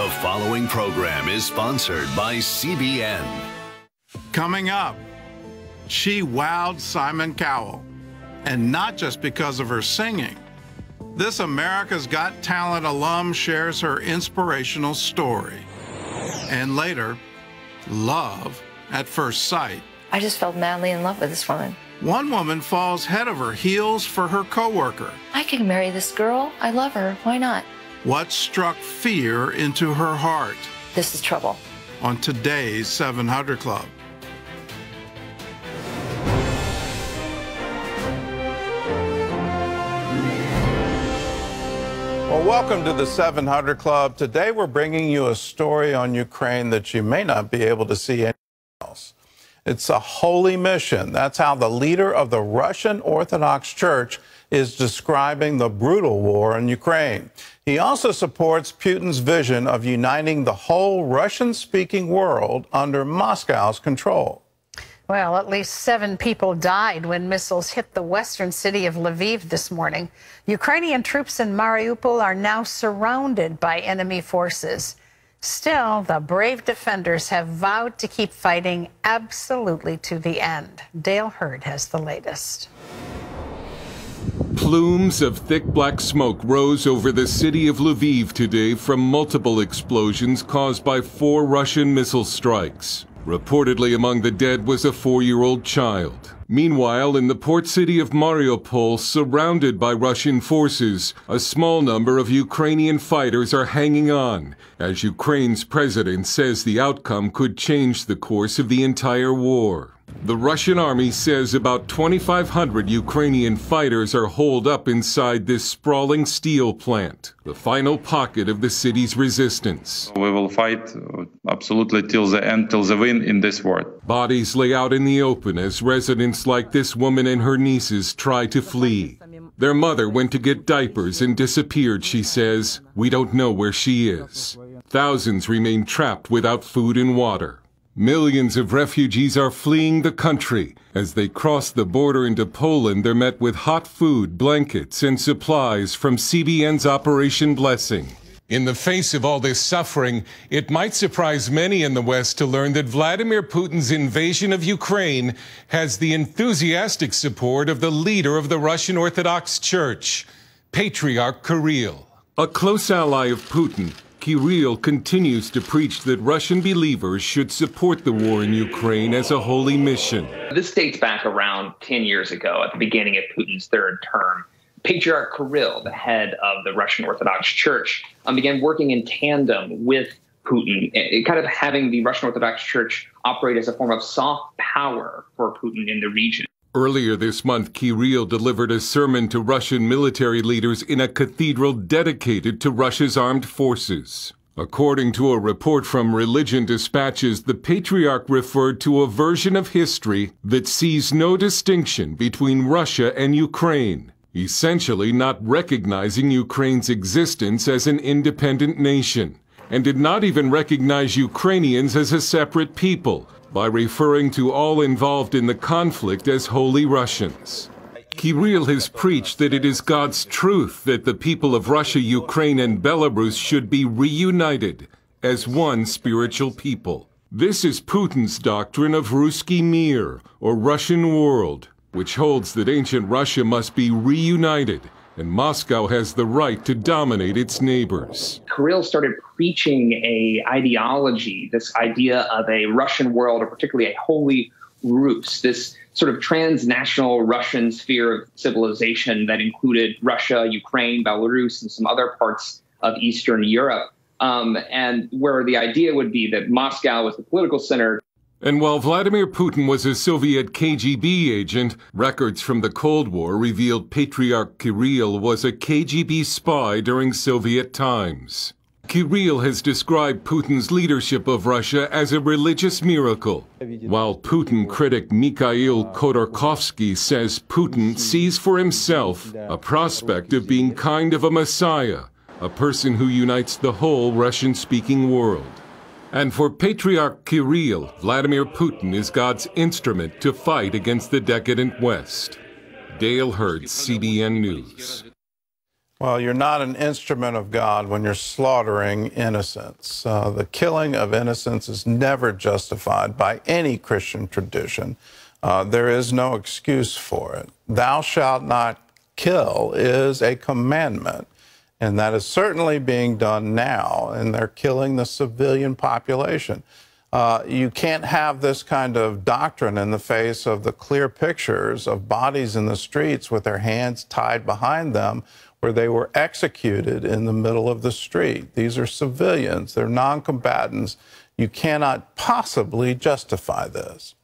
The following program is sponsored by CBN. Coming up, she wowed Simon Cowell, and not just because of her singing. This America's Got Talent alum shares her inspirational story. And later, love at first sight. I just fell madly in love with this woman. One woman falls head over heels for her coworker. I can marry this girl. I love her. Why not? What struck fear into her heart? This is trouble. On today's 700 Club. Well, welcome to the 700 Club. Today we're bringing you a story on Ukraine that you may not be able to see anywhere else. It's a holy mission. That's how the leader of the Russian Orthodox Church is describing the brutal war in Ukraine. He also supports Putin's vision of uniting the whole Russian speaking world under Moscow's control. Well, at least seven people died when missiles hit the western city of Lviv this morning. Ukrainian troops in Mariupol are now surrounded by enemy forces. Still, the brave defenders have vowed to keep fighting absolutely to the end. Dale Hurd has the latest. Plumes of thick black smoke rose over the city of Lviv today from multiple explosions caused by four Russian missile strikes. Reportedly among the dead was a four-year-old child. Meanwhile, in the port city of Mariupol, surrounded by Russian forces, a small number of Ukrainian fighters are hanging on, as Ukraine's president says the outcome could change the course of the entire war. The Russian army says about 2,500 Ukrainian fighters are holed up inside this sprawling steel plant, the final pocket of the city's resistance. We will fight uh, absolutely till the end, till the win in this war. Bodies lay out in the open as residents like this woman and her nieces try to flee. Their mother went to get diapers and disappeared, she says. We don't know where she is. Thousands remain trapped without food and water. Millions of refugees are fleeing the country. As they cross the border into Poland, they're met with hot food, blankets, and supplies from CBN's Operation Blessing. In the face of all this suffering, it might surprise many in the West to learn that Vladimir Putin's invasion of Ukraine has the enthusiastic support of the leader of the Russian Orthodox Church, Patriarch Kirill. A close ally of Putin, Kirill continues to preach that Russian believers should support the war in Ukraine as a holy mission. This dates back around 10 years ago at the beginning of Putin's third term. Patriarch Kirill, the head of the Russian Orthodox Church, um, began working in tandem with Putin, eh, kind of having the Russian Orthodox Church operate as a form of soft power for Putin in the region. Earlier this month, Kirill delivered a sermon to Russian military leaders in a cathedral dedicated to Russia's armed forces. According to a report from Religion Dispatches, the Patriarch referred to a version of history that sees no distinction between Russia and Ukraine, essentially not recognizing Ukraine's existence as an independent nation, and did not even recognize Ukrainians as a separate people, by referring to all involved in the conflict as holy Russians. Kirill has preached that it is God's truth that the people of Russia, Ukraine, and Belarus should be reunited as one spiritual people. This is Putin's doctrine of Ruski Mir, or Russian world, which holds that ancient Russia must be reunited and Moscow has the right to dominate its neighbors. Kirill started preaching a ideology, this idea of a Russian world, or particularly a holy Rus, this sort of transnational Russian sphere of civilization that included Russia, Ukraine, Belarus, and some other parts of Eastern Europe. Um, and where the idea would be that Moscow was the political center, and while Vladimir Putin was a Soviet KGB agent, records from the Cold War revealed Patriarch Kirill was a KGB spy during Soviet times. Kirill has described Putin's leadership of Russia as a religious miracle, while Putin critic Mikhail Khodorkovsky says Putin sees for himself a prospect of being kind of a messiah, a person who unites the whole Russian-speaking world. And for Patriarch Kirill, Vladimir Putin is God's instrument to fight against the decadent West. Dale Hurd, CBN News. Well, you're not an instrument of God when you're slaughtering innocents. Uh, the killing of innocents is never justified by any Christian tradition. Uh, there is no excuse for it. Thou shalt not kill is a commandment, and that is certainly being done now, and they're killing the civilian population. Uh, you can't have this kind of doctrine in the face of the clear pictures of bodies in the streets with their hands tied behind them where they were executed in the middle of the street. These are civilians, they're non combatants. You cannot possibly justify this.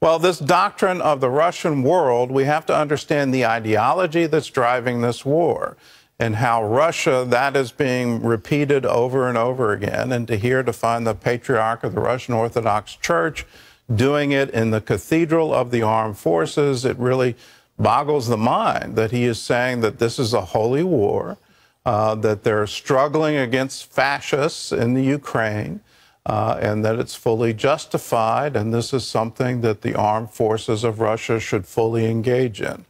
Well, this doctrine of the Russian world, we have to understand the ideology that's driving this war and how Russia, that is being repeated over and over again. And to hear to find the patriarch of the Russian Orthodox Church doing it in the cathedral of the armed forces, it really boggles the mind that he is saying that this is a holy war, uh, that they're struggling against fascists in the Ukraine, uh, and that it's fully justified, and this is something that the armed forces of Russia should fully engage in.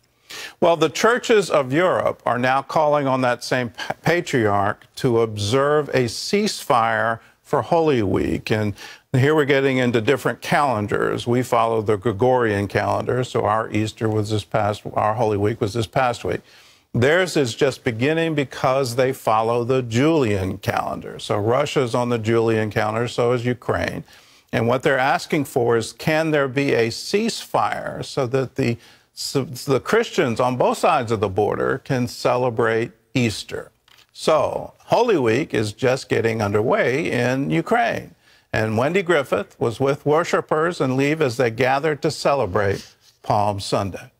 Well, the churches of Europe are now calling on that same patriarch to observe a ceasefire for Holy Week. And here we're getting into different calendars. We follow the Gregorian calendar, so our Easter was this past, our Holy Week was this past week. Theirs is just beginning because they follow the Julian calendar. So Russia's on the Julian calendar, so is Ukraine. And what they're asking for is can there be a ceasefire so that the, so the Christians on both sides of the border can celebrate Easter? So Holy Week is just getting underway in Ukraine. And Wendy Griffith was with worshipers in Lviv as they gathered to celebrate Palm Sunday.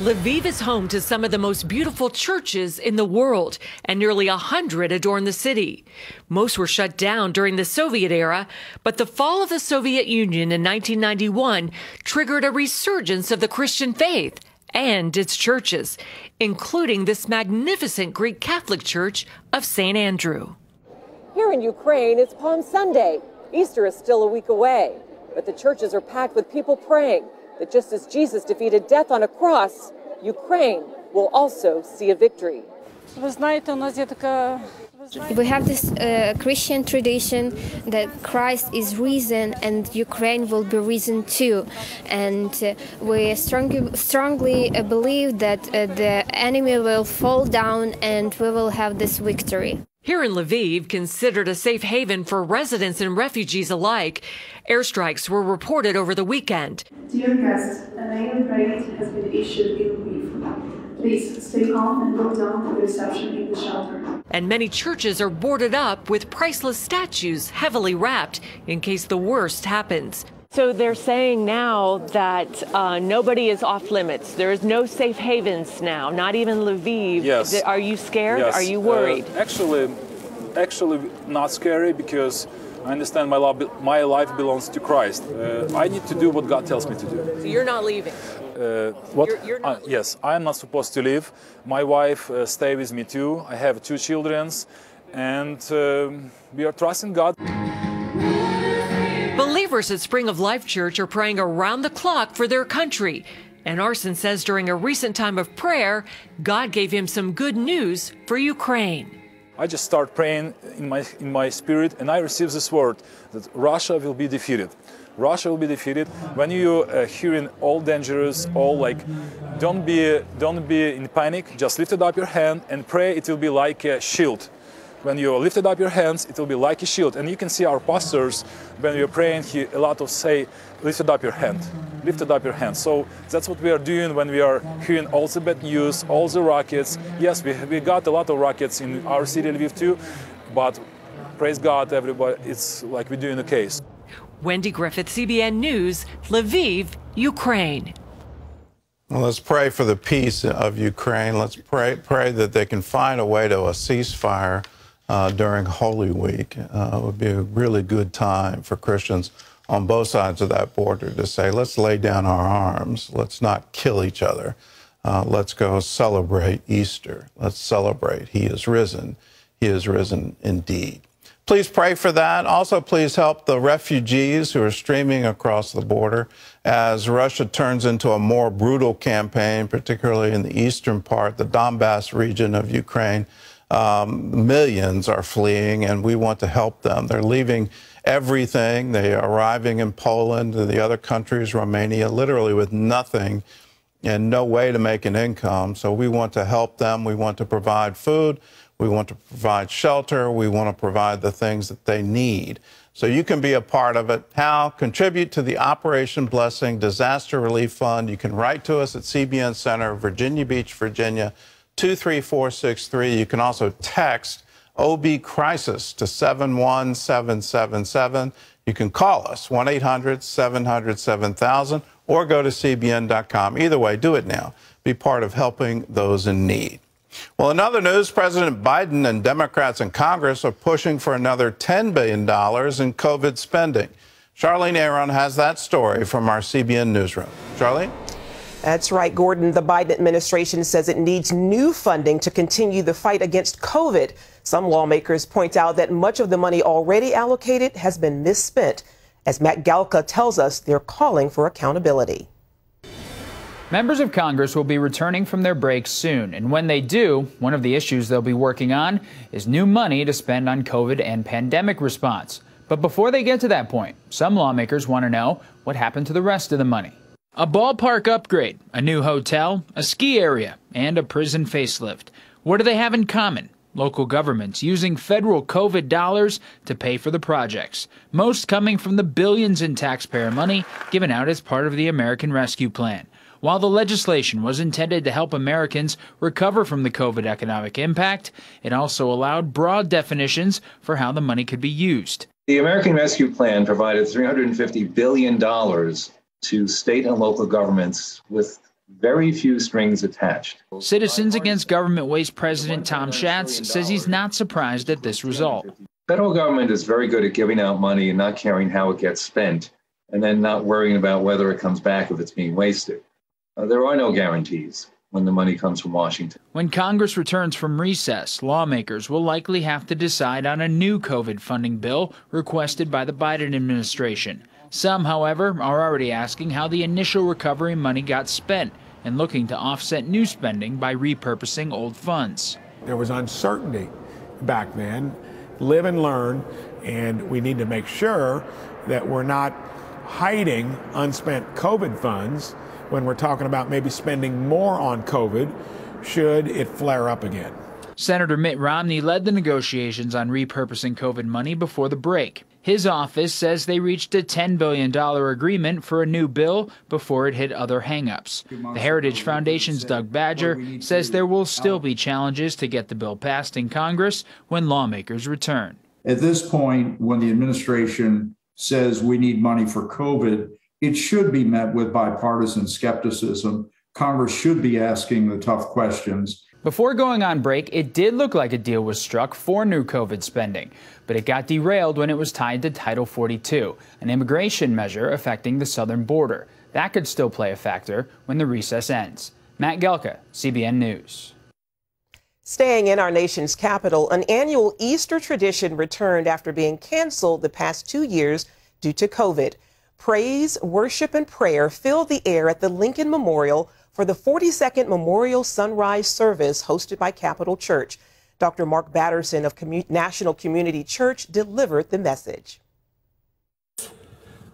Lviv is home to some of the most beautiful churches in the world, and nearly a hundred adorn the city. Most were shut down during the Soviet era, but the fall of the Soviet Union in 1991 triggered a resurgence of the Christian faith and its churches, including this magnificent Greek Catholic Church of St. Andrew. Here in Ukraine, it's Palm Sunday. Easter is still a week away, but the churches are packed with people praying that just as Jesus defeated death on a cross, Ukraine will also see a victory. We have this uh, Christian tradition that Christ is risen and Ukraine will be risen too. And uh, we strongly, strongly uh, believe that uh, the enemy will fall down and we will have this victory. Here in Lviv, considered a safe haven for residents and refugees alike, airstrikes were reported over the weekend. Dear guests, a name parade has been issued in Lviv. Please stay calm and go down for the reception in the shelter. And many churches are boarded up with priceless statues heavily wrapped in case the worst happens. So they're saying now that uh, nobody is off limits. There is no safe havens now, not even Lviv. Yes. Are you scared? Yes. Are you worried? Uh, actually, actually not scary because I understand my, my life belongs to Christ. Uh, I need to do what God tells me to do. So you're not leaving. Uh, what? You're, you're not uh, yes, I am not supposed to leave. My wife uh, stay with me too. I have two children, and um, we are trusting God. Believers at Spring of Life Church are praying around the clock for their country. And Arson says during a recent time of prayer, God gave him some good news for Ukraine. I just start praying in my in my spirit, and I receive this word that Russia will be defeated. Russia will be defeated. When you uh, hearing all dangerous, all like, don't be don't be in panic. Just lift up your hand and pray. It will be like a shield. When you lifted up your hands, it will be like a shield. And you can see our pastors, when we are praying, he, a lot of say, lifted up your hand, lifted up your hand. So that's what we are doing when we are hearing all the bad news, all the rockets. Yes, we, we got a lot of rockets in our city, Lviv too, but praise God, everybody, it's like we're doing the case. Wendy Griffith, CBN News, Lviv, Ukraine. Well, let's pray for the peace of Ukraine. Let's pray, pray that they can find a way to a ceasefire uh, during Holy Week. Uh, would be a really good time for Christians on both sides of that border to say, let's lay down our arms, let's not kill each other, uh, let's go celebrate Easter, let's celebrate He is risen, He is risen indeed. Please pray for that. Also, please help the refugees who are streaming across the border as Russia turns into a more brutal campaign, particularly in the eastern part, the Donbass region of Ukraine. Um, millions are fleeing, and we want to help them. They're leaving everything. They are arriving in Poland and the other countries, Romania, literally with nothing and no way to make an income. So we want to help them. We want to provide food. We want to provide shelter. We want to provide the things that they need. So you can be a part of it. How? Contribute to the Operation Blessing Disaster Relief Fund. You can write to us at CBN Center, Virginia Beach, Virginia, 23463. You can also text OB Crisis to 71777. You can call us 1 800 700 7000 or go to cbn.com. Either way, do it now. Be part of helping those in need. Well, in other news, President Biden and Democrats in Congress are pushing for another $10 billion in COVID spending. Charlene Aaron has that story from our CBN newsroom. Charlene? That's right, Gordon. The Biden administration says it needs new funding to continue the fight against COVID. Some lawmakers point out that much of the money already allocated has been misspent. As Matt Galka tells us, they're calling for accountability. Members of Congress will be returning from their break soon, and when they do, one of the issues they'll be working on is new money to spend on COVID and pandemic response. But before they get to that point, some lawmakers want to know what happened to the rest of the money. A ballpark upgrade, a new hotel, a ski area, and a prison facelift. What do they have in common? Local governments using federal COVID dollars to pay for the projects, most coming from the billions in taxpayer money given out as part of the American Rescue Plan. While the legislation was intended to help Americans recover from the COVID economic impact, it also allowed broad definitions for how the money could be used. The American Rescue Plan provided $350 billion to state and local governments with very few strings attached. Citizens Against Government Waste President Tom Schatz says he's not surprised at this result. Federal government is very good at giving out money and not caring how it gets spent, and then not worrying about whether it comes back if it's being wasted. Uh, there are no guarantees when the money comes from Washington. When Congress returns from recess, lawmakers will likely have to decide on a new COVID funding bill requested by the Biden administration. Some, however, are already asking how the initial recovery money got spent and looking to offset new spending by repurposing old funds. There was uncertainty back then. Live and learn, and we need to make sure that we're not hiding unspent COVID funds when we're talking about maybe spending more on COVID should it flare up again. Senator Mitt Romney led the negotiations on repurposing COVID money before the break. His office says they reached a $10 billion agreement for a new bill before it hit other hangups. The Heritage Foundation's Doug Badger says there will still be challenges to get the bill passed in Congress when lawmakers return. At this point, when the administration says we need money for COVID, it should be met with bipartisan skepticism. Congress should be asking the tough questions. Before going on break, it did look like a deal was struck for new COVID spending, but it got derailed when it was tied to Title 42, an immigration measure affecting the southern border. That could still play a factor when the recess ends. Matt Galka, CBN News. Staying in our nation's capital, an annual Easter tradition returned after being canceled the past two years due to COVID. Praise, worship, and prayer filled the air at the Lincoln Memorial for the 42nd Memorial Sunrise Service hosted by Capital Church. Dr. Mark Batterson of Commun National Community Church delivered the message.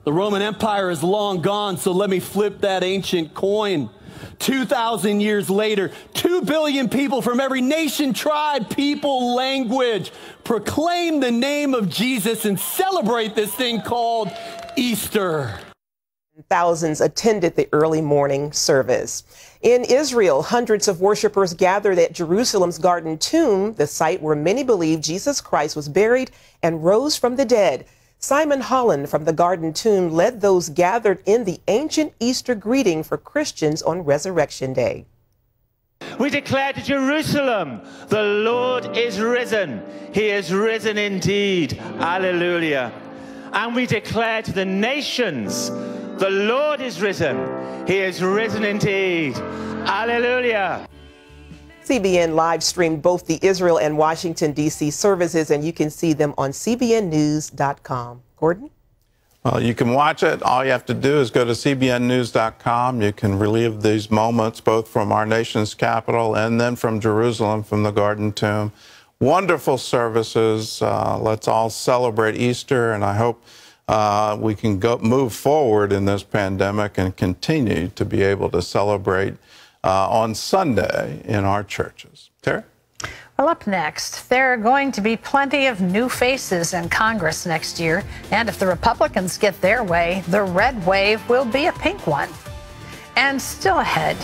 The Roman Empire is long gone, so let me flip that ancient coin. 2,000 years later, 2 billion people from every nation, tribe, people, language proclaim the name of Jesus and celebrate this thing called Easter. Thousands attended the early morning service. In Israel, hundreds of worshipers gathered at Jerusalem's Garden Tomb, the site where many believe Jesus Christ was buried and rose from the dead. Simon Holland from the Garden Tomb led those gathered in the ancient Easter greeting for Christians on Resurrection Day. We declare to Jerusalem, the Lord is risen. He is risen indeed. Alleluia. And we declare to the nations, the Lord is risen. He is risen indeed. Alleluia. CBN live streamed both the Israel and Washington, D.C. services, and you can see them on CBNNews.com. Gordon? Well, you can watch it. All you have to do is go to CBNNews.com. You can relive these moments both from our nation's capital and then from Jerusalem, from the Garden Tomb. Wonderful services. Uh, let's all celebrate Easter, and I hope uh, we can go move forward in this pandemic and continue to be able to celebrate uh, on Sunday in our churches. Terry? Well, up next, there are going to be plenty of new faces in Congress next year. And if the Republicans get their way, the red wave will be a pink one. And still ahead,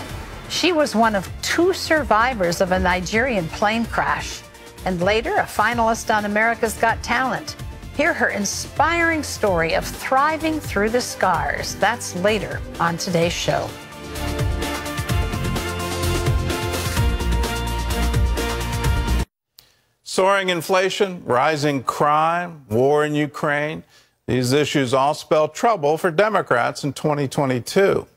she was one of two survivors of a Nigerian plane crash. And later, a finalist on America's Got Talent. Hear her inspiring story of thriving through the scars. That's later on today's show. Soaring inflation, rising crime, war in Ukraine. These issues all spell trouble for Democrats in 2022.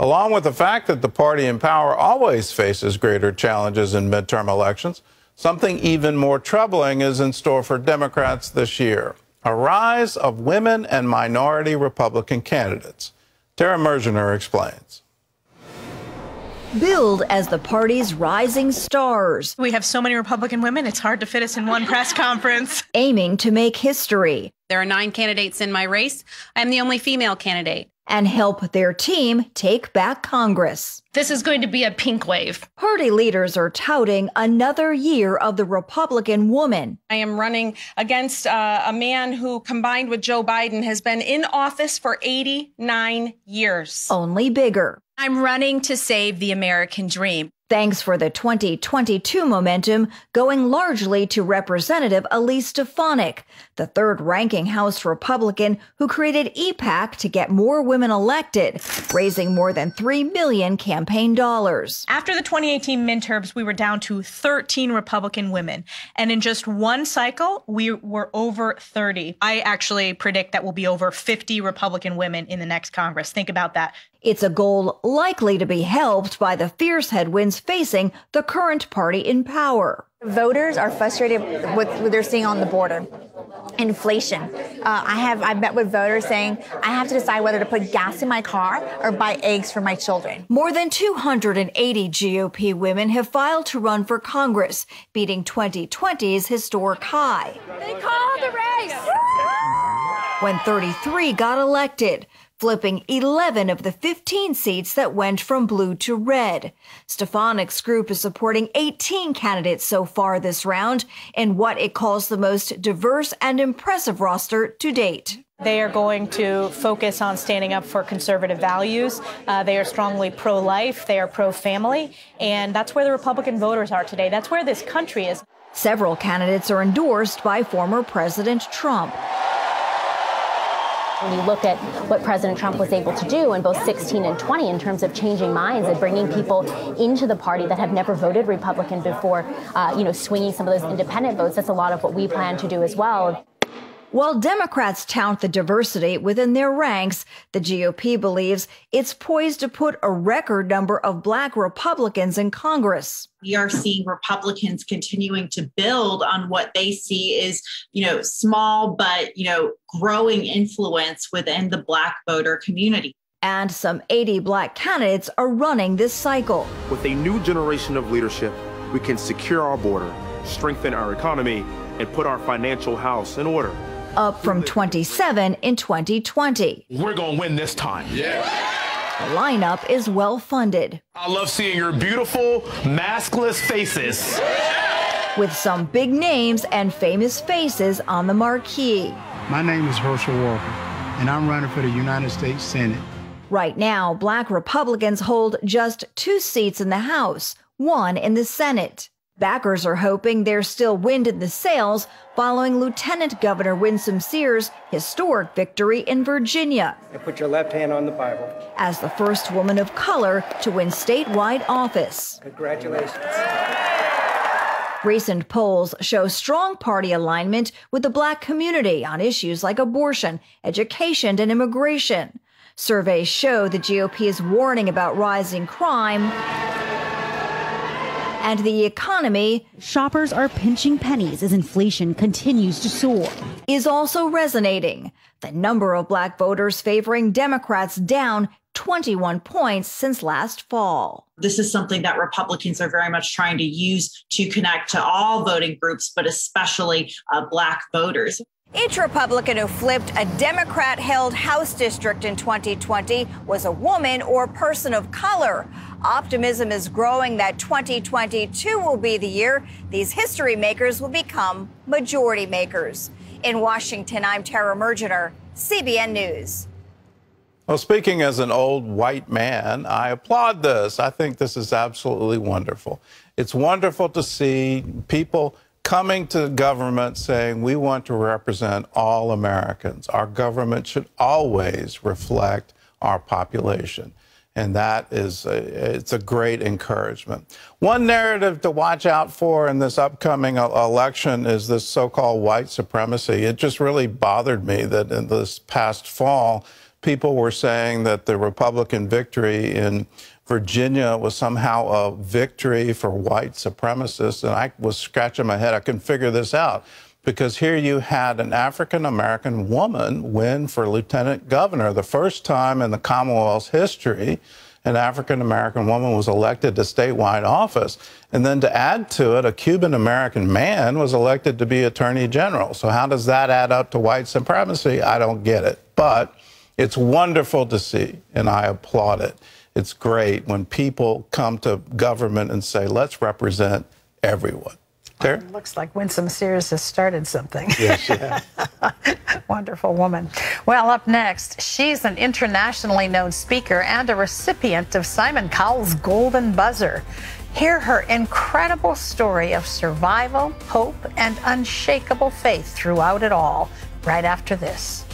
Along with the fact that the party in power always faces greater challenges in midterm elections, something even more troubling is in store for Democrats this year a rise of women and minority Republican candidates. Tara Mergener explains billed as the party's rising stars. We have so many Republican women, it's hard to fit us in one press conference. Aiming to make history. There are nine candidates in my race. I'm the only female candidate. And help their team take back Congress. This is going to be a pink wave. Party leaders are touting another year of the Republican woman. I am running against uh, a man who, combined with Joe Biden, has been in office for 89 years. Only bigger. I'm running to save the American dream. Thanks for the 2022 momentum going largely to Representative Elise Stefanik, the third ranking House Republican who created EPAC to get more women elected, raising more than 3 million campaign dollars. After the 2018 midterms, we were down to 13 Republican women. And in just one cycle, we were over 30. I actually predict that we'll be over 50 Republican women in the next Congress. Think about that. It's a goal likely to be helped by the fierce headwinds facing the current party in power. Voters are frustrated with what they're seeing on the border. Inflation. Uh, I have I've met with voters saying I have to decide whether to put gas in my car or buy eggs for my children. More than 280 GOP women have filed to run for Congress, beating 2020's historic high. They called the race. When 33 got elected, flipping 11 of the 15 seats that went from blue to red. Stefanik's group is supporting 18 candidates so far this round in what it calls the most diverse and impressive roster to date. They are going to focus on standing up for conservative values. Uh, they are strongly pro life, they are pro family, and that's where the Republican voters are today. That's where this country is. Several candidates are endorsed by former President Trump. When you look at what President Trump was able to do in both 16 and 20 in terms of changing minds and bringing people into the party that have never voted Republican before, uh, you know, swinging some of those independent votes, that's a lot of what we plan to do as well. While Democrats tout the diversity within their ranks, the GOP believes it's poised to put a record number of black Republicans in Congress. We are seeing Republicans continuing to build on what they see is, you know, small but, you know, growing influence within the black voter community. And some 80 black candidates are running this cycle. With a new generation of leadership, we can secure our border, strengthen our economy, and put our financial house in order up from 27 in 2020. We're going to win this time. Yeah. The lineup is well funded. I love seeing your beautiful, maskless faces. With some big names and famous faces on the marquee. My name is Herschel Walker, and I'm running for the United States Senate. Right now, black Republicans hold just two seats in the House, one in the Senate. Backers are hoping there's still wind in the sails following Lieutenant Governor Winsome Sears' historic victory in Virginia. And put your left hand on the Bible. As the first woman of color to win statewide office. Congratulations. Recent polls show strong party alignment with the black community on issues like abortion, education, and immigration. Surveys show the GOP is warning about rising crime And the economy, shoppers are pinching pennies as inflation continues to soar, is also resonating. The number of black voters favoring Democrats down 21 points since last fall. This is something that Republicans are very much trying to use to connect to all voting groups, but especially uh, black voters. Each Republican who flipped a Democrat held House district in 2020 was a woman or person of color. Optimism is growing that 2022 will be the year these history makers will become majority makers. In Washington, I'm Tara Mergener, CBN News. Well, speaking as an old white man, I applaud this. I think this is absolutely wonderful. It's wonderful to see people coming to government saying we want to represent all Americans. Our government should always reflect our population. And that is a, it's a great encouragement. One narrative to watch out for in this upcoming election is this so-called white supremacy. It just really bothered me that in this past fall, people were saying that the Republican victory in Virginia was somehow a victory for white supremacists. And I was scratching my head. I couldn't figure this out because here you had an African American woman win for lieutenant governor, the first time in the Commonwealth's history an African American woman was elected to statewide office. And then to add to it, a Cuban American man was elected to be attorney general. So, how does that add up to white supremacy? I don't get it. But it's wonderful to see, and I applaud it. It's great when people come to government and say, let's represent everyone. There? Um, looks like Winsome Sears has started something. Yes, yeah. Wonderful woman. Well, up next, she's an internationally known speaker and a recipient of Simon Cowell's Golden Buzzer. Hear her incredible story of survival, hope, and unshakable faith throughout it all right after this.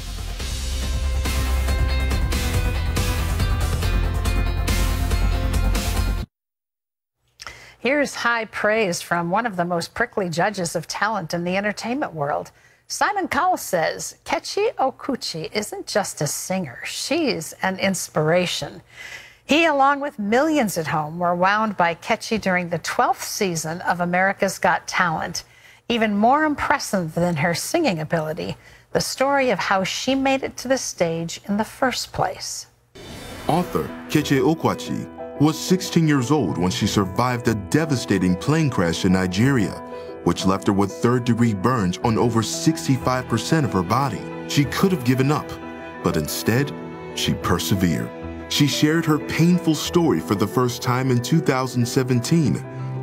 Here's high praise from one of the most prickly judges of talent in the entertainment world. Simon Cowell says Kechi Okwuchi isn't just a singer, she's an inspiration. He, along with millions at home, were wound by Kechi during the 12th season of America's Got Talent. Even more impressive than her singing ability, the story of how she made it to the stage in the first place. Author Kechi Okwuchi was 16 years old when she survived a devastating plane crash in Nigeria, which left her with third degree burns on over 65% of her body. She could have given up, but instead, she persevered. She shared her painful story for the first time in 2017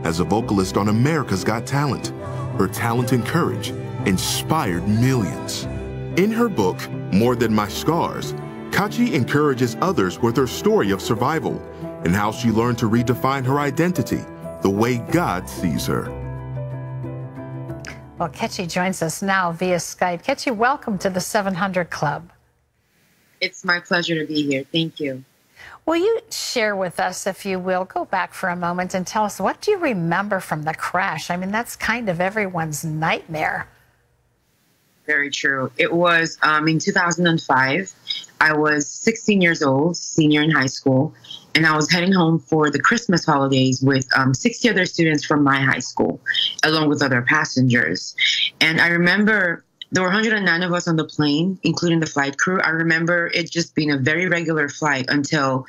as a vocalist on America's Got Talent. Her talent and courage inspired millions. In her book, More Than My Scars, Kechi encourages others with her story of survival and how she learned to redefine her identity the way God sees her. Well, Kechi joins us now via Skype. Kechi, welcome to the 700 Club. It's my pleasure to be here. Thank you. Will you share with us, if you will, go back for a moment and tell us what do you remember from the crash? I mean, that's kind of everyone's nightmare. Very true. It was um, in 2005. I was 16 years old, senior in high school, and I was heading home for the Christmas holidays with um, 60 other students from my high school, along with other passengers. And I remember there were 109 of us on the plane, including the flight crew. I remember it just being a very regular flight until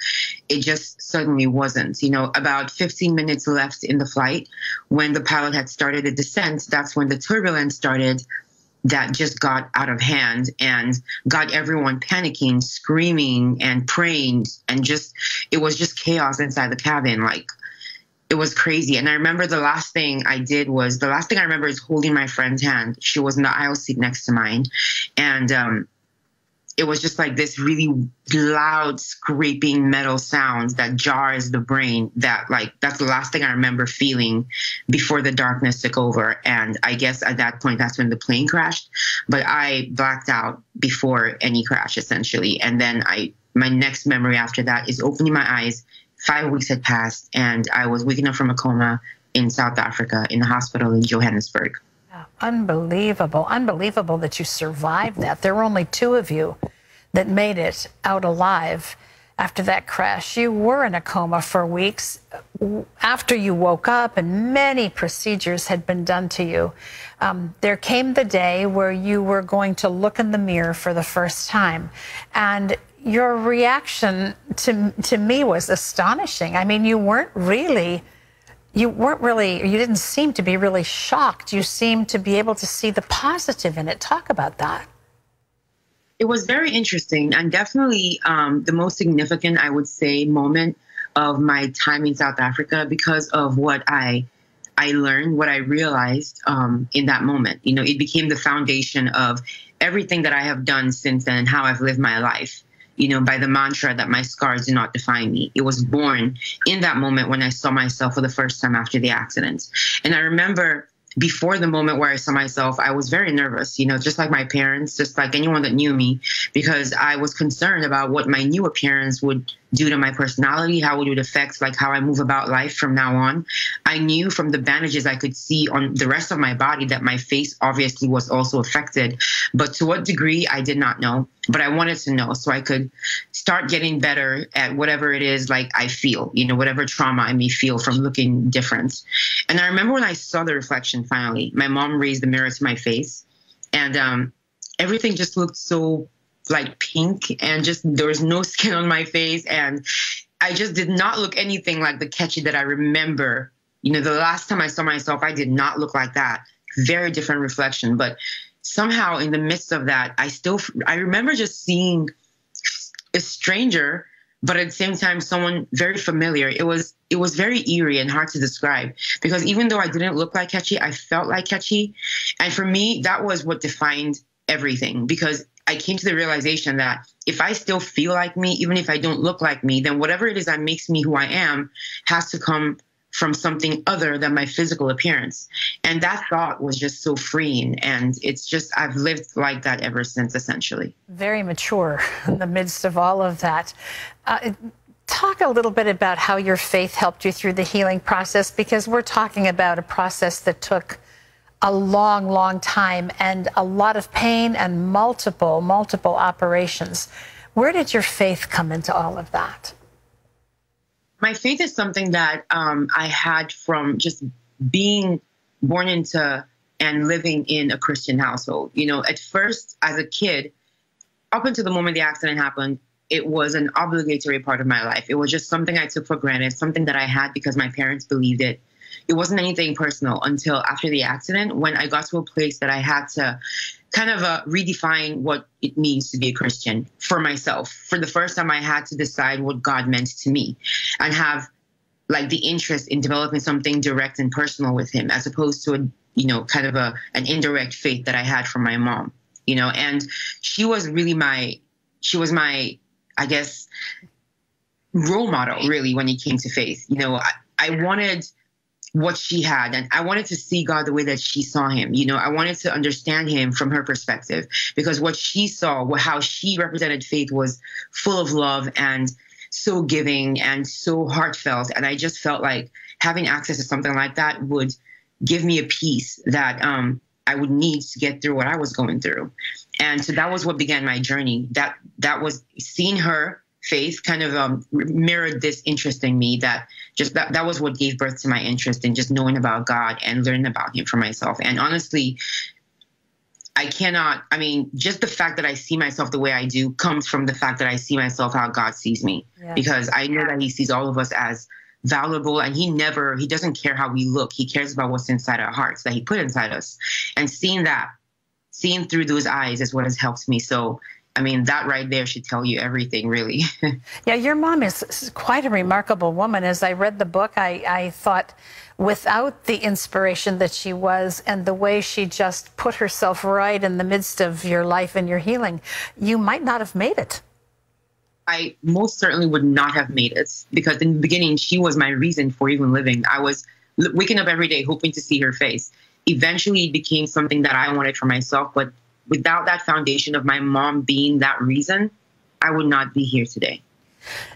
it just suddenly wasn't. You know, about 15 minutes left in the flight, when the pilot had started the descent, that's when the turbulence started that just got out of hand and got everyone panicking, screaming and praying and just it was just chaos inside the cabin like it was crazy. And I remember the last thing I did was the last thing I remember is holding my friend's hand. She was in the aisle seat next to mine. And um, it was just like this really loud scraping metal sounds that jars the brain that like that's the last thing i remember feeling before the darkness took over. And i guess at that point that's when the plane crashed but i blacked out before any crash essentially. And then i my next memory after that is opening my eyes five weeks had passed and i was waking up from a coma in south africa in the hospital in johannesburg Unbelievable. Unbelievable that you survived that. There were only two of you that made it out alive. after that crash. You were in a coma for weeks after you woke up, and many procedures had been done to you. Um, there came the day where you were going to look in the mirror for the first time. And your reaction to, to me was astonishing. I mean, you weren't really. You weren't really, you didn't seem to be really shocked. You seemed to be able to see the positive in it. Talk about that. It was very interesting and definitely um, the most significant, I would say, moment of my time in South Africa because of what I I learned, what I realized um, in that moment. You know, it became the foundation of everything that I have done since then, and how I've lived my life. You know, by the mantra that my scars do not define me. It was born in that moment when I saw myself for the first time after the accident. And I remember before the moment where I saw myself, I was very nervous, you know, just like my parents, just like anyone that knew me, because I was concerned about what my new appearance would due to my personality, how it would affect like how I move about life from now on. I knew from the bandages I could see on the rest of my body that my face obviously was also affected, but to what degree I did not know. But I wanted to know so I could start getting better at whatever it is like I feel, you know, whatever trauma I may feel from looking different. And I remember when I saw the reflection finally, my mom raised the mirror to my face and um, everything just looked so like pink and just there was no skin on my face and I just did not look anything like the Kechi that I remember. You know, the last time I saw myself, I did not look like that. Very different reflection, but somehow in the midst of that, I still I remember just seeing a stranger, but at the same time someone very familiar. It was it was very eerie and hard to describe because even though I didn't look like Kechi, I felt like Kechi, and for me that was what defined everything because I came to the realization that if I still feel like me, even if I don't look like me, then whatever it is that makes me who I am has to come from something other than my physical appearance. And that thought was just so freeing. And it's just, I've lived like that ever since, essentially. Very mature in the midst of all of that. Uh, talk a little bit about how your faith helped you through the healing process, because we're talking about a process that took a long, long time and a lot of pain and multiple, multiple operations. Where did your faith come into all of that? My faith is something that um, I had from just being born into and living in a Christian household. You know, at first, as a kid, up until the moment the accident happened, it was an obligatory part of my life. It was just something I took for granted, something that I had because my parents believed it it wasn't anything personal until after the accident when I got to a place that I had to kind of uh, redefine what it means to be a Christian for myself. For the first time, I had to decide what God meant to me and have like the interest in developing something direct and personal with Him, as opposed to a you know kind of a an indirect faith that I had from my mom. You know, and she was really my she was my I guess role model really when it came to faith. You know, I, I wanted what she had. And I wanted to see God the way that she saw him. You know, I wanted to understand him from her perspective because what she saw, how she represented faith was full of love and so giving and so heartfelt. And I just felt like having access to something like that would give me a peace that um, I would need to get through what I was going through. And so that was what began my journey. That that was seeing her faith kind of um, mirrored this interest in me that just that, that was what gave birth to my interest in just knowing about God and learning about him for myself. And honestly, I cannot, I mean, just the fact that I see myself the way I do comes from the fact that I see myself how God sees me. Yeah. Because I know that he sees all of us as valuable and he never, he doesn't care how we look. He cares about what's inside our hearts that he put inside us. And seeing that, seeing through those eyes is what has helped me. So I mean, that right there should tell you everything, really. yeah, your mom is quite a remarkable woman. As I read the book, I, I thought without the inspiration that she was and the way she just put herself right in the midst of your life and your healing, you might not have made it. I most certainly would not have made it because in the beginning, she was my reason for even living. I was waking up every day hoping to see her face. Eventually, it became something that I wanted for myself, but without that foundation of my mom being that reason, I would not be here today.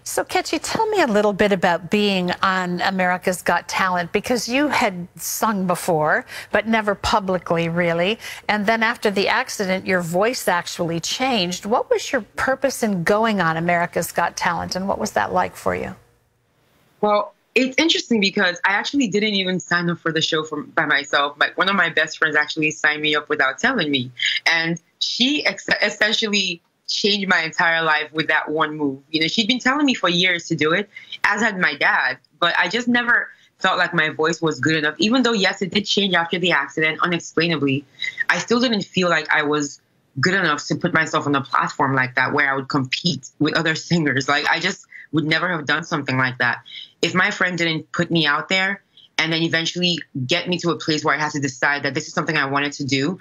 So, Kechi, tell me a little bit about being on America's Got Talent because you had sung before, but never publicly, really. And then after the accident, your voice actually changed. What was your purpose in going on America's Got Talent, and what was that like for you? Well, it's interesting because I actually didn't even sign up for the show by myself. Like one of my best friends actually signed me up without telling me, and she ex- essentially changed my entire life with that one move. You know, she'd been telling me for years to do it, as had my dad, but I just never felt like my voice was good enough. Even though, yes, it did change after the accident, unexplainably, I still didn't feel like I was good enough to put myself on a platform like that where I would compete with other singers. Like, I just would never have done something like that. If my friend didn't put me out there and then eventually get me to a place where I had to decide that this is something I wanted to do,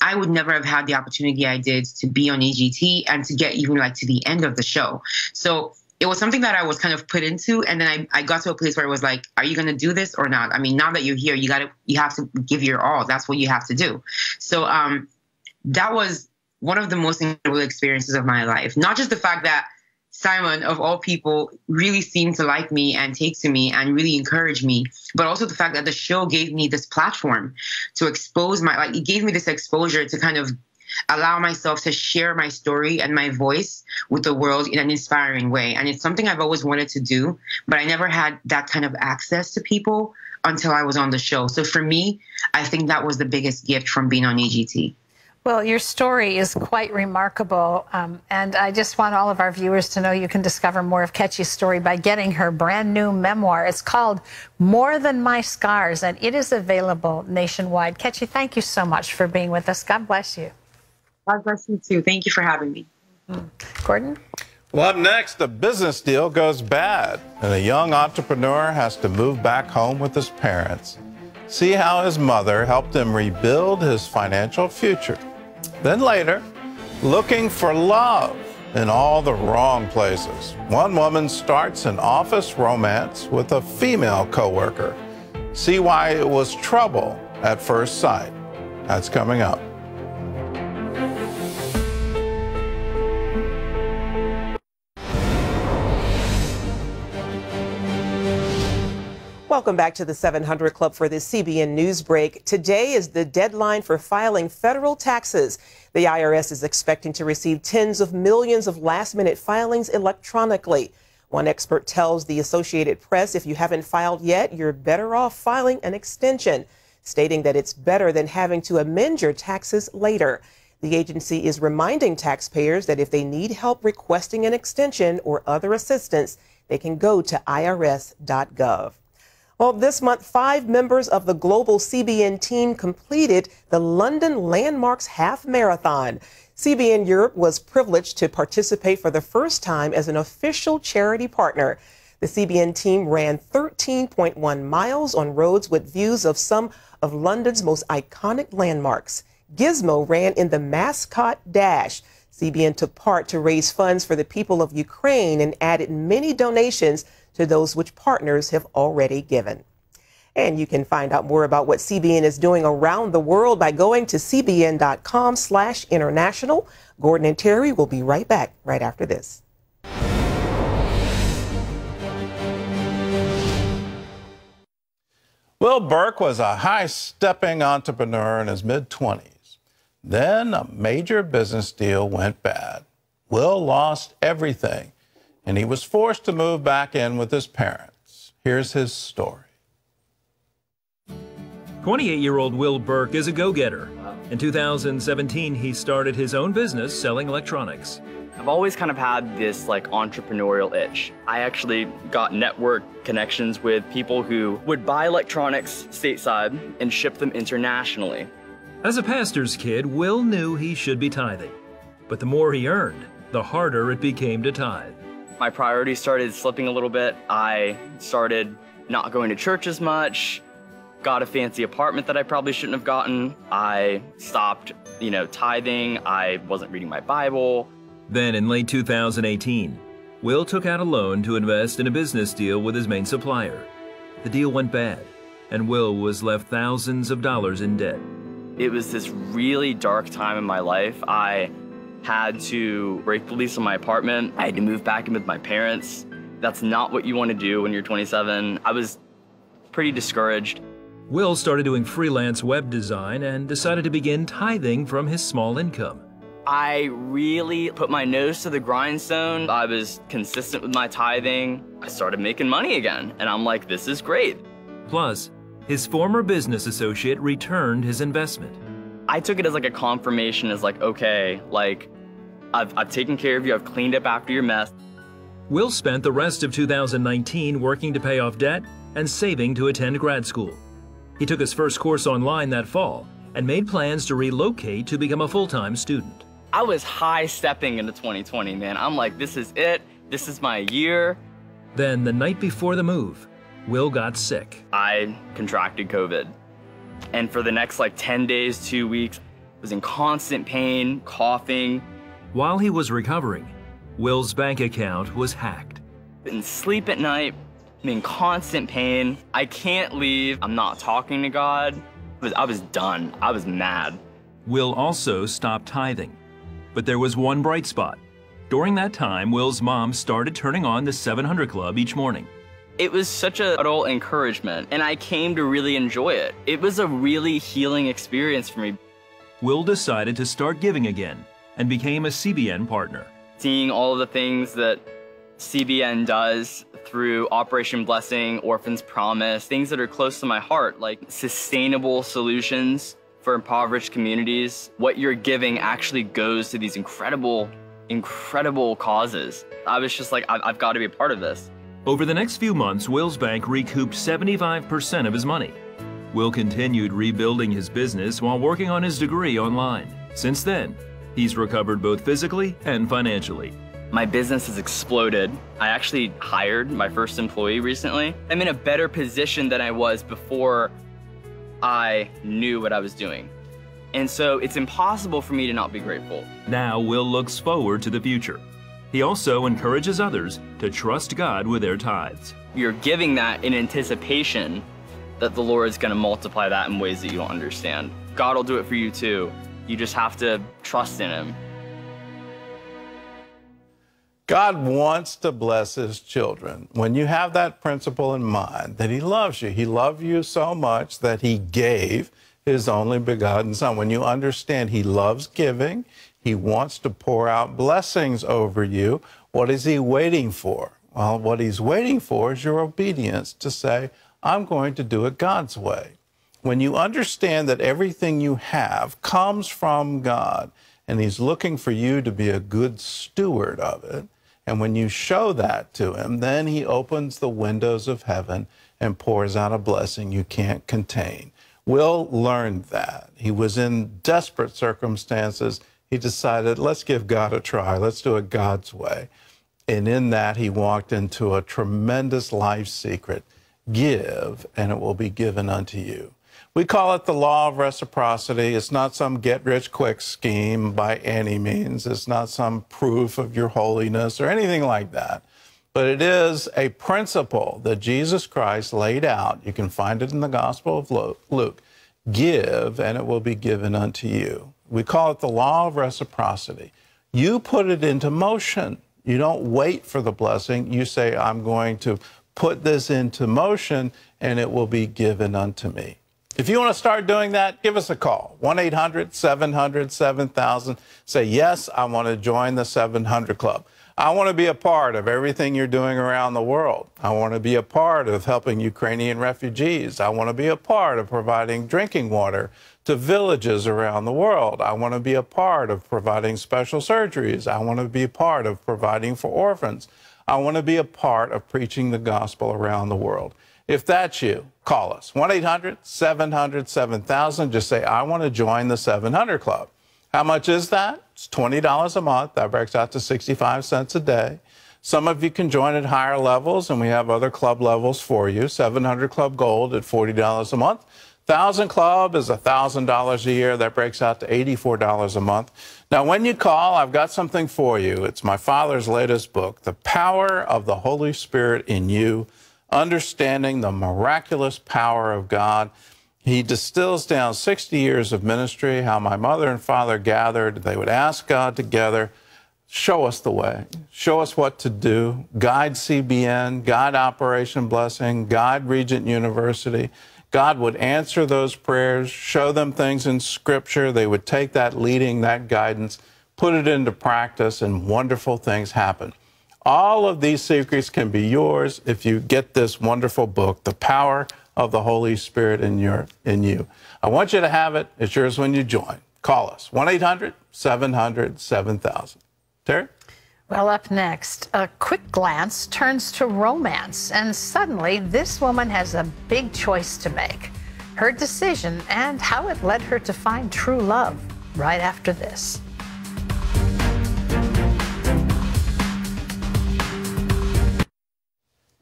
I would never have had the opportunity I did to be on AGT and to get even like to the end of the show. So it was something that I was kind of put into, and then I, I got to a place where it was like, are you going to do this or not? I mean, now that you're here, you got to you have to give your all. That's what you have to do. So um, that was one of the most incredible experiences of my life. Not just the fact that Simon, of all people, really seemed to like me and take to me and really encourage me. But also the fact that the show gave me this platform to expose my, like, it gave me this exposure to kind of allow myself to share my story and my voice with the world in an inspiring way. And it's something I've always wanted to do, but I never had that kind of access to people until I was on the show. So for me, I think that was the biggest gift from being on AGT. Well, your story is quite remarkable. Um, and I just want all of our viewers to know you can discover more of Kechi's story by getting her brand new memoir. It's called More Than My Scars, and it is available nationwide. Kechi, thank you so much for being with us. God bless you. God bless you too. Thank you for having me. Mm-hmm. Gordon? Well, up next, a business deal goes bad, and a young entrepreneur has to move back home with his parents. See how his mother helped him rebuild his financial future. Then later, looking for love in all the wrong places. One woman starts an office romance with a female coworker. See why it was trouble at first sight. That's coming up. Welcome back to the 700 Club for this CBN News Break. Today is the deadline for filing federal taxes. The IRS is expecting to receive tens of millions of last minute filings electronically. One expert tells the Associated Press if you haven't filed yet, you're better off filing an extension, stating that it's better than having to amend your taxes later. The agency is reminding taxpayers that if they need help requesting an extension or other assistance, they can go to irs.gov. Well, this month, five members of the global CBN team completed the London Landmarks Half Marathon. CBN Europe was privileged to participate for the first time as an official charity partner. The CBN team ran 13.1 miles on roads with views of some of London's most iconic landmarks. Gizmo ran in the mascot dash. CBN took part to raise funds for the people of Ukraine and added many donations to those which partners have already given. And you can find out more about what CBN is doing around the world by going to cbn.com slash international. Gordon and Terry will be right back right after this. Will Burke was a high stepping entrepreneur in his mid 20s. Then a major business deal went bad. Will lost everything and he was forced to move back in with his parents. Here's his story. 28 year old Will Burke is a go getter. In 2017, he started his own business selling electronics. I've always kind of had this like entrepreneurial itch. I actually got network connections with people who would buy electronics stateside and ship them internationally. As a pastor's kid, Will knew he should be tithing. But the more he earned, the harder it became to tithe my priorities started slipping a little bit. I started not going to church as much, got a fancy apartment that I probably shouldn't have gotten. I stopped, you know, tithing. I wasn't reading my Bible. Then in late 2018, Will took out a loan to invest in a business deal with his main supplier. The deal went bad, and Will was left thousands of dollars in debt. It was this really dark time in my life. I had to break the lease on my apartment. I had to move back in with my parents. That's not what you want to do when you're 27. I was pretty discouraged. Will started doing freelance web design and decided to begin tithing from his small income. I really put my nose to the grindstone. I was consistent with my tithing. I started making money again, and I'm like, this is great. Plus, his former business associate returned his investment. I took it as like a confirmation as like, okay, like I've, I've taken care of you, I've cleaned up after your mess. Will spent the rest of 2019 working to pay off debt and saving to attend grad school. He took his first course online that fall and made plans to relocate to become a full-time student. I was high stepping into 2020, man. I'm like, this is it. This is my year. Then the night before the move, Will got sick. I contracted COVID. And for the next like 10 days, two weeks, was in constant pain, coughing. While he was recovering, Will's bank account was hacked. Didn't sleep at night, I'm in constant pain. I can't leave. I'm not talking to God. I was, I was done. I was mad. Will also stopped tithing. But there was one bright spot. During that time, Will's mom started turning on the 700 Club each morning. It was such a adult encouragement, and I came to really enjoy it. It was a really healing experience for me. Will decided to start giving again and became a CBN partner. Seeing all of the things that CBN does through Operation Blessing, Orphans Promise, things that are close to my heart, like sustainable solutions for impoverished communities. What you're giving actually goes to these incredible, incredible causes. I was just like, I've, I've got to be a part of this. Over the next few months, Will's bank recouped 75% of his money. Will continued rebuilding his business while working on his degree online. Since then, he's recovered both physically and financially. My business has exploded. I actually hired my first employee recently. I'm in a better position than I was before I knew what I was doing. And so it's impossible for me to not be grateful. Now Will looks forward to the future. He also encourages others to trust God with their tithes. You're giving that in anticipation that the Lord is going to multiply that in ways that you don't understand. God will do it for you too. You just have to trust in Him. God wants to bless his children. When you have that principle in mind, that he loves you, he loved you so much that he gave his only begotten son. When you understand he loves giving, he wants to pour out blessings over you, what is he waiting for? Well, what he's waiting for is your obedience to say, I'm going to do it God's way. When you understand that everything you have comes from God, and he's looking for you to be a good steward of it, and when you show that to him, then he opens the windows of heaven and pours out a blessing you can't contain. Will learned that. He was in desperate circumstances. He decided, let's give God a try. Let's do it God's way. And in that, he walked into a tremendous life secret give, and it will be given unto you. We call it the law of reciprocity. It's not some get rich quick scheme by any means. It's not some proof of your holiness or anything like that. But it is a principle that Jesus Christ laid out. You can find it in the Gospel of Luke. Give, and it will be given unto you. We call it the law of reciprocity. You put it into motion. You don't wait for the blessing. You say, I'm going to put this into motion, and it will be given unto me. If you want to start doing that, give us a call 1 800 700 7000. Say, Yes, I want to join the 700 Club. I want to be a part of everything you're doing around the world. I want to be a part of helping Ukrainian refugees. I want to be a part of providing drinking water to villages around the world. I want to be a part of providing special surgeries. I want to be a part of providing for orphans. I want to be a part of preaching the gospel around the world. If that's you, call us 1 800 700 7000. Just say, I want to join the 700 Club. How much is that? It's $20 a month. That breaks out to 65 cents a day. Some of you can join at higher levels, and we have other club levels for you. 700 Club Gold at $40 a month. 1000 Club is $1,000 a year. That breaks out to $84 a month. Now, when you call, I've got something for you. It's my father's latest book, The Power of the Holy Spirit in You Understanding the Miraculous Power of God. He distills down 60 years of ministry, how my mother and father gathered. They would ask God together, show us the way, show us what to do, guide CBN, guide Operation Blessing, guide Regent University. God would answer those prayers, show them things in Scripture. They would take that leading, that guidance, put it into practice, and wonderful things happen. All of these secrets can be yours if you get this wonderful book, The Power of the Holy Spirit in, your, in you. I want you to have it. It's yours when you join. Call us 1 800 700 7000. Terry? Well, up next, a quick glance turns to romance, and suddenly this woman has a big choice to make. Her decision and how it led her to find true love right after this.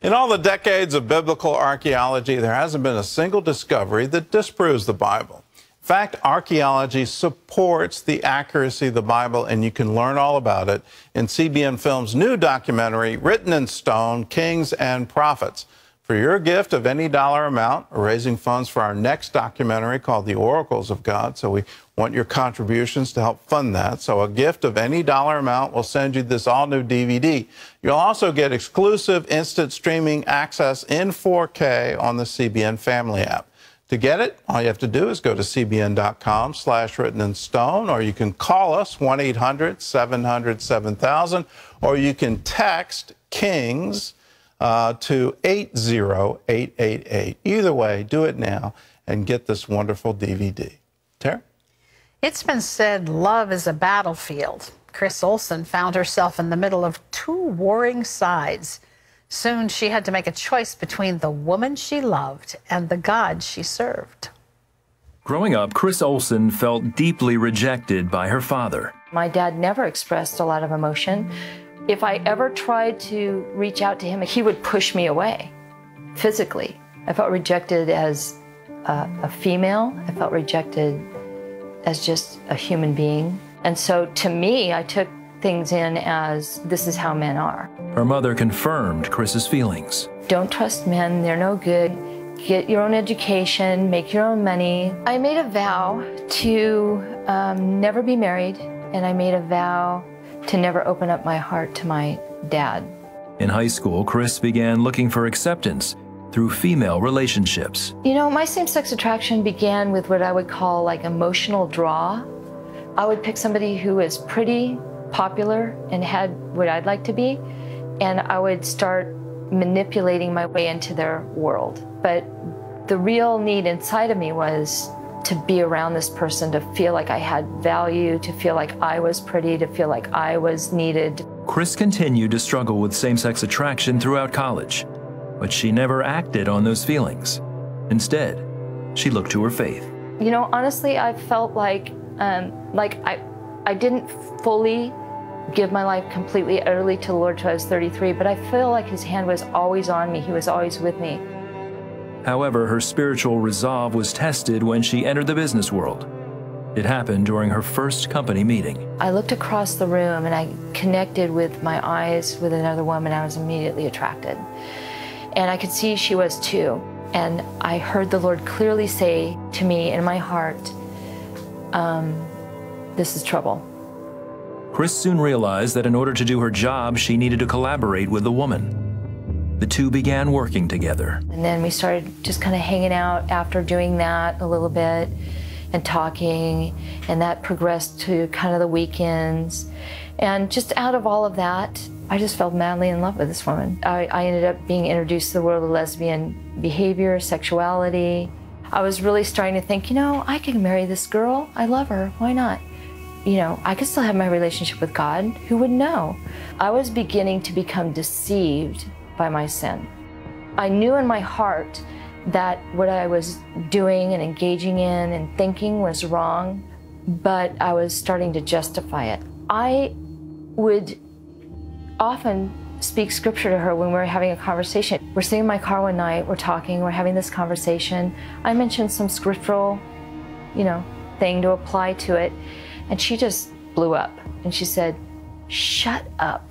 In all the decades of biblical archaeology, there hasn't been a single discovery that disproves the Bible. In fact, archaeology supports the accuracy of the Bible, and you can learn all about it in CBN Films' new documentary, Written in Stone Kings and Prophets. For your gift of any dollar amount, we're raising funds for our next documentary called The Oracles of God. So we want your contributions to help fund that. So a gift of any dollar amount will send you this all new DVD. You'll also get exclusive instant streaming access in 4K on the CBN Family app. To get it, all you have to do is go to cbn.com slash written in stone, or you can call us 1-800-700-7000, or you can text KINGS uh, to 80888. Either way, do it now and get this wonderful DVD. Terry? It's been said love is a battlefield. Chris Olson found herself in the middle of two warring sides. Soon she had to make a choice between the woman she loved and the God she served. Growing up, Chris Olson felt deeply rejected by her father. My dad never expressed a lot of emotion. If I ever tried to reach out to him, he would push me away physically. I felt rejected as a, a female. I felt rejected as just a human being. And so to me, I took things in as this is how men are. Her mother confirmed Chris's feelings. Don't trust men, they're no good. Get your own education, make your own money. I made a vow to um, never be married, and I made a vow to never open up my heart to my dad. In high school, Chris began looking for acceptance through female relationships. You know, my same sex attraction began with what I would call like emotional draw. I would pick somebody who was pretty, popular, and had what I'd like to be, and I would start manipulating my way into their world. But the real need inside of me was to be around this person, to feel like I had value, to feel like I was pretty, to feel like I was needed. Chris continued to struggle with same sex attraction throughout college, but she never acted on those feelings. Instead, she looked to her faith. You know, honestly, I felt like um, like I, I didn't fully give my life completely, utterly to the Lord till I was 33, but I feel like His hand was always on me. He was always with me. However, her spiritual resolve was tested when she entered the business world. It happened during her first company meeting. I looked across the room and I connected with my eyes with another woman. I was immediately attracted. And I could see she was too. And I heard the Lord clearly say to me in my heart, um, This is trouble. Chris soon realized that in order to do her job, she needed to collaborate with the woman. The two began working together. And then we started just kind of hanging out after doing that a little bit and talking, and that progressed to kind of the weekends. And just out of all of that, I just fell madly in love with this woman. I, I ended up being introduced to the world of lesbian behavior, sexuality. I was really starting to think, you know, I could marry this girl. I love her. Why not? You know, I could still have my relationship with God. Who would know? I was beginning to become deceived by my sin. I knew in my heart that what I was doing and engaging in and thinking was wrong, but I was starting to justify it. I would often speak scripture to her when we were having a conversation. We're sitting in my car one night, we're talking, we're having this conversation. I mentioned some scriptural, you know, thing to apply to it, and she just blew up and she said, Shut up.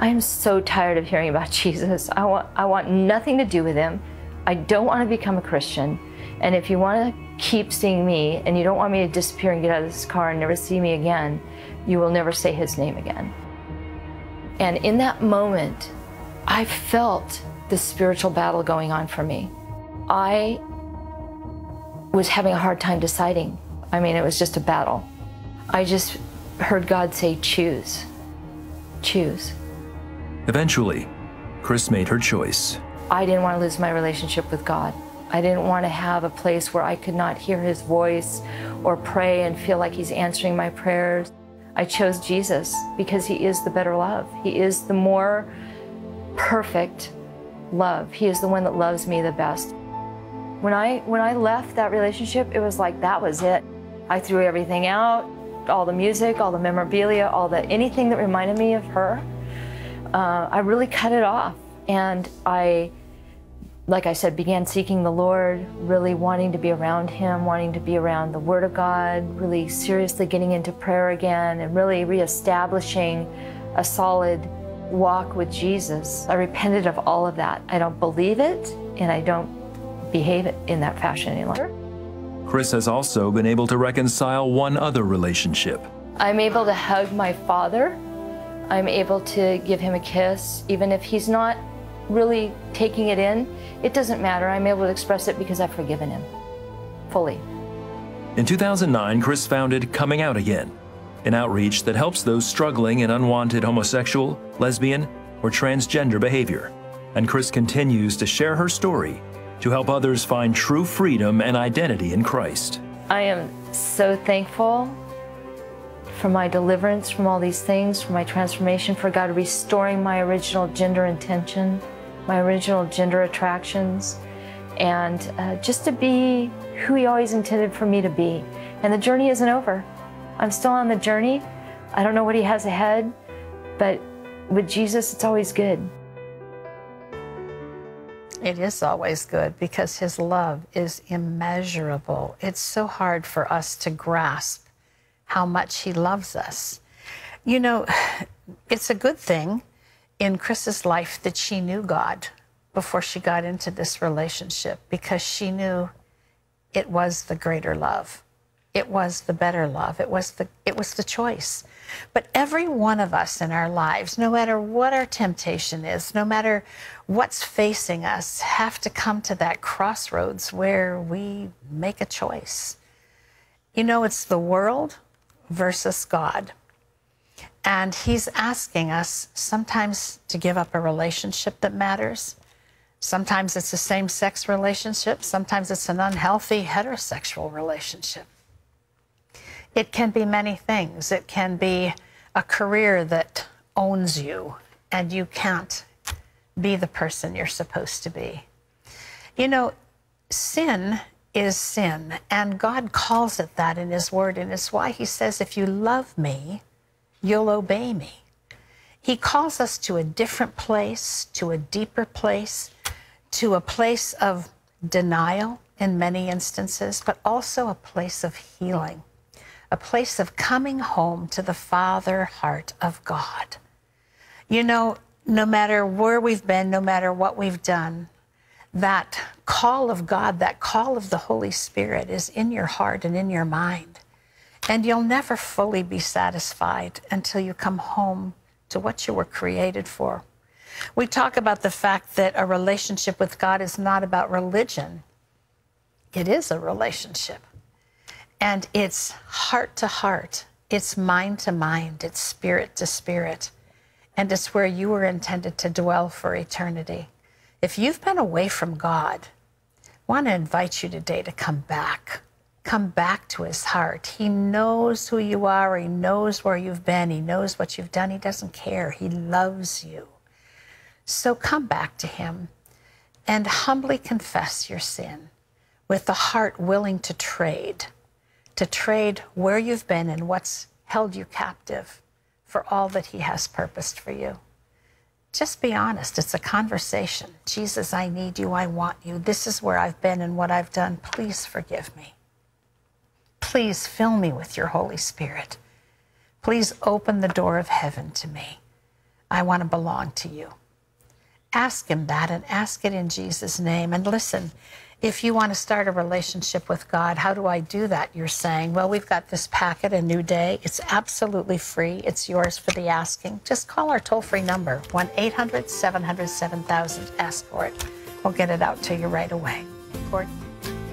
I am so tired of hearing about Jesus. I want, I want nothing to do with him. I don't want to become a Christian. And if you want to keep seeing me and you don't want me to disappear and get out of this car and never see me again, you will never say his name again. And in that moment, I felt the spiritual battle going on for me. I was having a hard time deciding. I mean, it was just a battle. I just heard God say, choose. Choose. Eventually, Chris made her choice. I didn't want to lose my relationship with God. I didn't want to have a place where I could not hear his voice or pray and feel like he's answering my prayers. I chose Jesus because he is the better love. He is the more perfect love. He is the one that loves me the best. When I when I left that relationship, it was like that was it. I threw everything out, all the music, all the memorabilia, all the anything that reminded me of her. Uh, I really cut it off, and I, like I said, began seeking the Lord, really wanting to be around Him, wanting to be around the Word of God, really seriously getting into prayer again, and really reestablishing a solid walk with Jesus. I repented of all of that. I don't believe it, and I don't behave in that fashion any longer. Chris has also been able to reconcile one other relationship. I'm able to hug my father. I'm able to give him a kiss, even if he's not really taking it in. It doesn't matter. I'm able to express it because I've forgiven him fully. In 2009, Chris founded Coming Out Again, an outreach that helps those struggling in unwanted homosexual, lesbian, or transgender behavior. And Chris continues to share her story to help others find true freedom and identity in Christ. I am so thankful for my deliverance from all these things, for my transformation, for God restoring my original gender intention, my original gender attractions, and uh, just to be who He always intended for me to be. And the journey isn't over. I'm still on the journey. I don't know what He has ahead, but with Jesus, it's always good. It is always good because his love is immeasurable. It's so hard for us to grasp how much he loves us. You know, it's a good thing in Chris's life that she knew God before she got into this relationship because she knew it was the greater love. It was the better love. It was the it was the choice. But every one of us in our lives, no matter what our temptation is, no matter what's facing us, have to come to that crossroads where we make a choice. You know, it's the world versus God. And He's asking us sometimes to give up a relationship that matters. Sometimes it's a same sex relationship, sometimes it's an unhealthy heterosexual relationship. It can be many things. It can be a career that owns you and you can't be the person you're supposed to be. You know, sin is sin, and God calls it that in His Word, and it's why He says, If you love me, you'll obey me. He calls us to a different place, to a deeper place, to a place of denial in many instances, but also a place of healing a place of coming home to the Father heart of God. You know, no matter where we've been, no matter what we've done, that call of God, that call of the Holy Spirit is in your heart and in your mind. And you'll never fully be satisfied until you come home to what you were created for. We talk about the fact that a relationship with God is not about religion, it is a relationship. And it's heart to heart, it's mind to mind, it's spirit to spirit. And it's where you were intended to dwell for eternity. If you've been away from God, I want to invite you today to come back. Come back to his heart. He knows who you are. He knows where you've been. He knows what you've done. He doesn't care. He loves you. So come back to him and humbly confess your sin with the heart willing to trade to trade where you've been and what's held you captive for all that He has purposed for you. Just be honest. It's a conversation. Jesus, I need you. I want you. This is where I've been and what I've done. Please forgive me. Please fill me with your Holy Spirit. Please open the door of heaven to me. I want to belong to you. Ask Him that and ask it in Jesus' name. And listen, If you want to start a relationship with God, how do I do that? You're saying, well, we've got this packet, A New Day. It's absolutely free. It's yours for the asking. Just call our toll free number, 1 800 700 7000. Ask for it. We'll get it out to you right away. Gordon?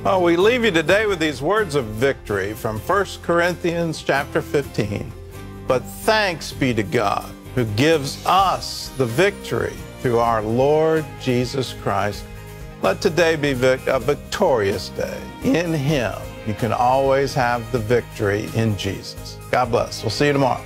Oh, well, we leave you today with these words of victory from 1 Corinthians chapter 15. But thanks be to God who gives us the victory through our Lord Jesus Christ. Let today be a victorious day in Him. You can always have the victory in Jesus. God bless. We'll see you tomorrow.